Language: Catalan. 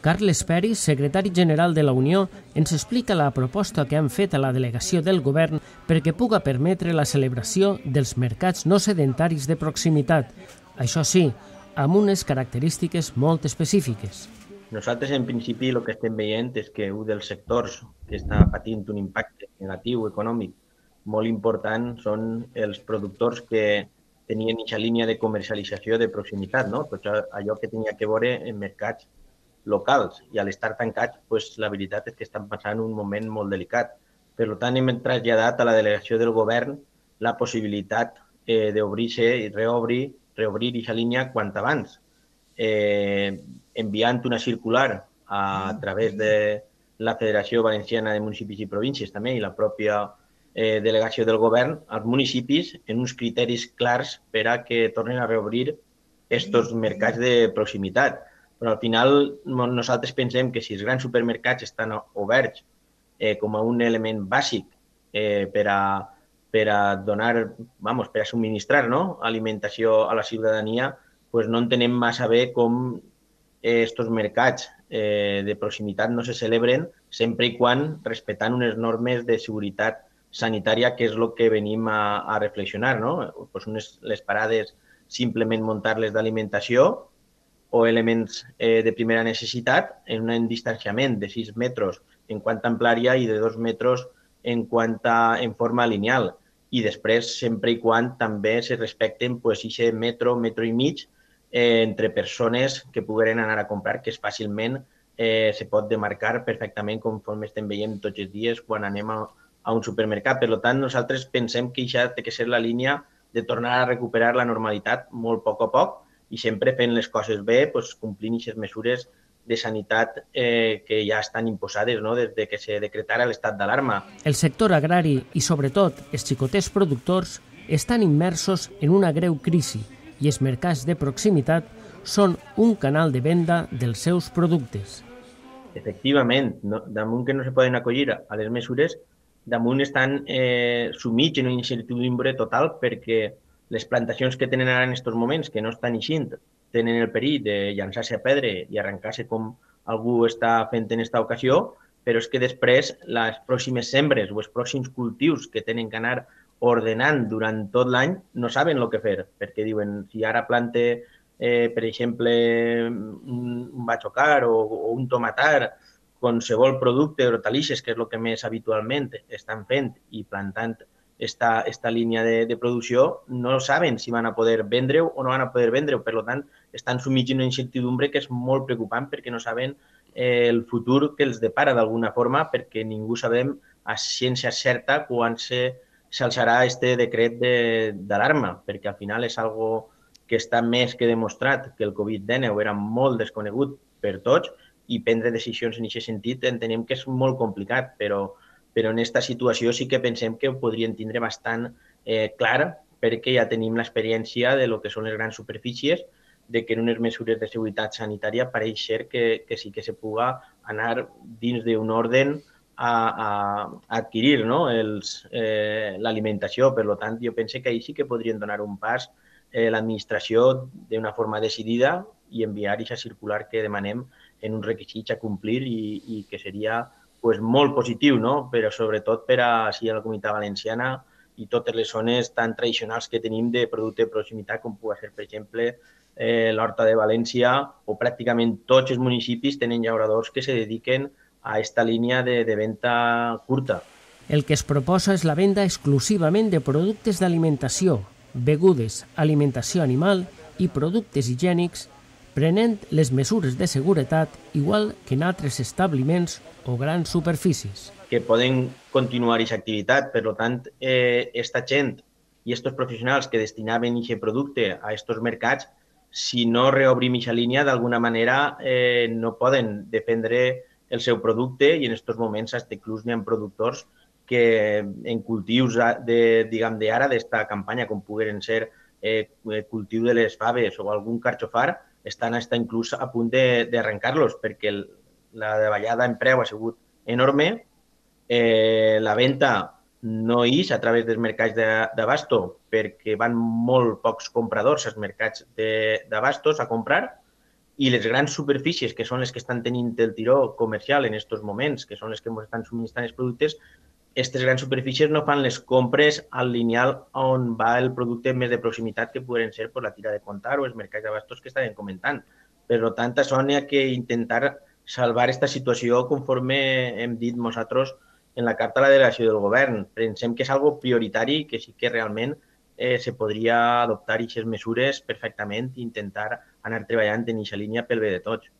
Carles Peris, secretari general de la Unió, ens explica la proposta que han fet a la delegació del govern perquè puga permetre la celebració dels mercats no sedentaris de proximitat. Això sí, amb unes característiques molt específiques. Nosaltres, en principi, el que estem veient és que un dels sectors que està patint un impacte negatiu econòmic molt important són els productors que tenien aquesta línia de comercialització de proximitat, no? tot allò que tenia que veure en mercats locals. I a l'estar tancats, pues, la veritat és que estan passant un moment molt delicat. Per tant, hem traslladat a la delegació del govern la possibilitat eh, d'obrir-se i reobrir, reobrir aquesta línia quant abans, eh, enviant una circular a través de la Federació Valenciana de Municipis i Províncies també i la pròpia eh, delegació del govern als municipis en uns criteris clars per a que tornen a reobrir aquests mercats de proximitat però al final nosaltres pensem que si els grans supermercats estan oberts eh, com a un element bàsic eh, per, a, per a donar, vamos, per a subministrar no? alimentació a la ciutadania, pues no entenem massa bé com eh, mercats eh, de proximitat no se celebren sempre i quan respectant unes normes de seguretat sanitària, que és el que venim a, a reflexionar. No? Pues unes, les parades simplement muntar-les d'alimentació o elements eh, de primera necessitat en un distanciament de 6 metres en quant a amplària i de 2 metres en quant a en forma lineal. I després, sempre i quan també se respecten pues, aquest metro, metro i mig eh, entre persones que pogueren anar a comprar, que és fàcilment eh, se pot demarcar perfectament conforme estem veient tots els dies quan anem a, a un supermercat. Per tant, nosaltres pensem que això té que ser la línia de tornar a recuperar la normalitat molt a poc a poc i sempre fent les coses bé, doncs, complint aquestes mesures de sanitat eh, que ja estan imposades no? des de que se decretara l'estat d'alarma. El sector agrari i, sobretot, els xicoters productors estan immersos en una greu crisi i els mercats de proximitat són un canal de venda dels seus productes. Efectivament, no, damunt que no se poden acollir a les mesures, damunt estan eh, sumits en una incertidumbre total perquè les plantacions que tenen ara en aquests moments, que no estan eixint, tenen el perill de llançar-se a pedre i arrencar-se com algú està fent en aquesta ocasió, però és que després les pròximes sembres o els pròxims cultius que tenen que anar ordenant durant tot l'any no saben el que fer, perquè diuen, si ara plante, eh, per exemple, un, batxocar o, o un tomatar, qualsevol producte hortalisses, que és el que més habitualment estan fent i plantant esta, esta línia de, de producció, no saben si van a poder vendre-ho o no van a poder vendre-ho. Per tant, estan sumits en una incertidumbre que és molt preocupant perquè no saben eh, el futur que els depara d'alguna forma perquè ningú sabem a ciència certa quan se s'alçarà este decret d'alarma, de, perquè al final és algo que està més que demostrat que el Covid-19 era molt desconegut per tots i prendre decisions en aquest sentit entenem que és molt complicat, però però en aquesta situació sí que pensem que ho podrien tindre bastant eh, clar perquè ja tenim l'experiència de lo que són les grans superfícies, de que en unes mesures de seguretat sanitària pareix ser que, que sí que se puga anar dins d'un orden a, a, adquirir no? eh, l'alimentació. Per tant, jo penso que ahir sí que podrien donar un pas eh, l'administració d'una forma decidida i enviar aquesta circular que demanem en uns requisits a complir i, i que seria pues, molt positiu, no? però sobretot per a, si a la comunitat valenciana i totes les zones tan tradicionals que tenim de producte de proximitat, com pugui ser, per exemple, eh, l'Horta de València o pràcticament tots els municipis tenen llauradors que se dediquen a aquesta línia de, de venda curta. El que es proposa és la venda exclusivament de productes d'alimentació, begudes, alimentació animal i productes higiènics prenent les mesures de seguretat igual que en altres establiments o grans superfícies. Que poden continuar aquesta activitat, per tant, eh, esta gent i aquests professionals que destinaven aquest producte a aquests mercats, si no reobrim aquesta línia, d'alguna manera eh, no poden defendre el seu producte i en aquests moments, fins inclús n'hi ha productors que en cultius de, diguem, d'ara, d'esta campanya, com pogueren ser eh, cultiu de les faves o algun carxofar, estan està inclús a punt d'arrencar-los perquè el, la davallada en preu ha sigut enorme, eh, la venda no és a través dels mercats d'abasto perquè van molt pocs compradors als mercats d'abastos a comprar i les grans superfícies, que són les que estan tenint el tiró comercial en aquests moments, que són les que ens estan subministrant els productes, aquestes grans superfícies no fan les compres al lineal on va el producte més de proximitat que poden ser per la tira de comptar o els mercats d'abastos que estaven comentant. Per tant, això n'hi ha que intentar salvar aquesta situació conforme hem dit nosaltres en la carta a la delegació del govern. Pensem que és algo prioritari que sí que realment eh, se podria adoptar aquestes mesures perfectament i intentar anar treballant en aquesta línia pel bé de tots.